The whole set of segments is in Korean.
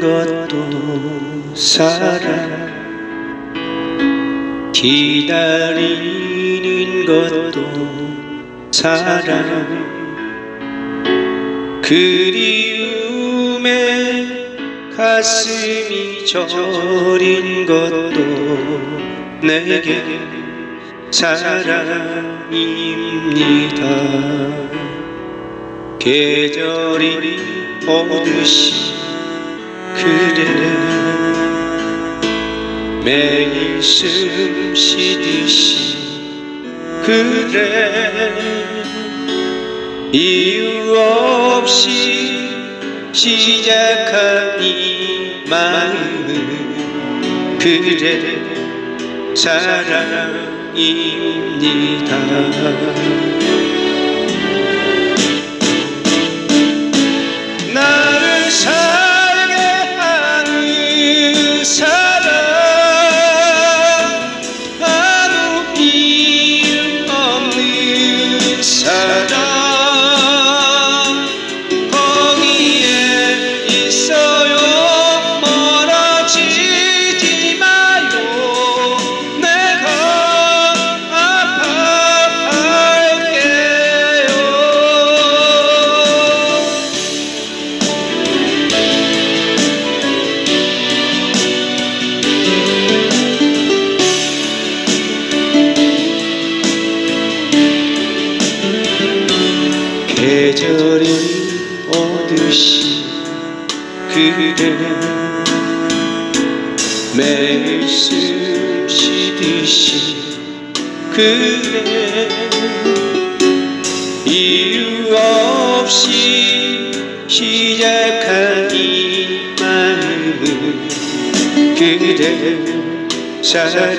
것도 사랑 기다리는 것도 사랑 그리움에 가슴이 저린 것도 내게 사랑입니다. 계절이 오듯이 그래 매일 숨 쉬듯이 그래 이유 없이 시작한 이 마음은 그래 사랑입니다 계절이 오듯이 그대 매일 숨 쉬듯이 그래 이유 없이 시작한 이 마음은 그대 사랑입니다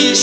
거기